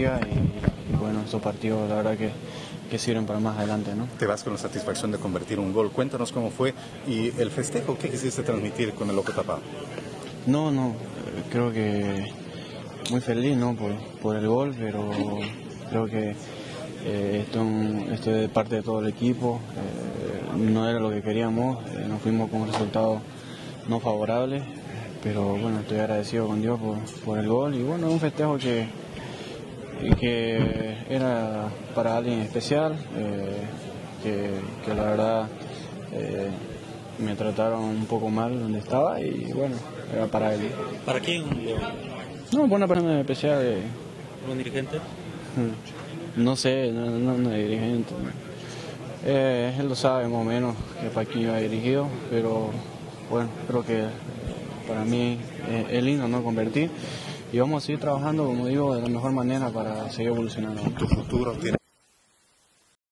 liga y, bueno, esos partidos la verdad que, que sirven para más adelante. ¿no? Te vas con la satisfacción de convertir un gol. Cuéntanos cómo fue y el festejo, ¿qué quisiste transmitir con el loco tapado? No, no, creo que muy feliz ¿no? por, por el gol, pero creo que eh, esto, esto, es parte de todo el equipo, eh, no era lo que queríamos, eh, nos fuimos con un resultado no favorable, pero bueno, estoy agradecido con Dios por, por el gol y bueno, es un festejo que, que era para alguien especial, que, que, la verdad me trataron un poco mal donde estaba y bueno, era para él. ¿Para quién? No, buena persona especial. Eh. ¿Un dirigente? Mm. No sé, no, no, no es dirigente. Eh, él lo sabe más o menos que para quién iba dirigido, pero bueno, creo que para mí es, lindo no convertir y vamos a seguir trabajando, como digo, de la mejor manera para seguir evolucionando. ¿Tu futuro tiene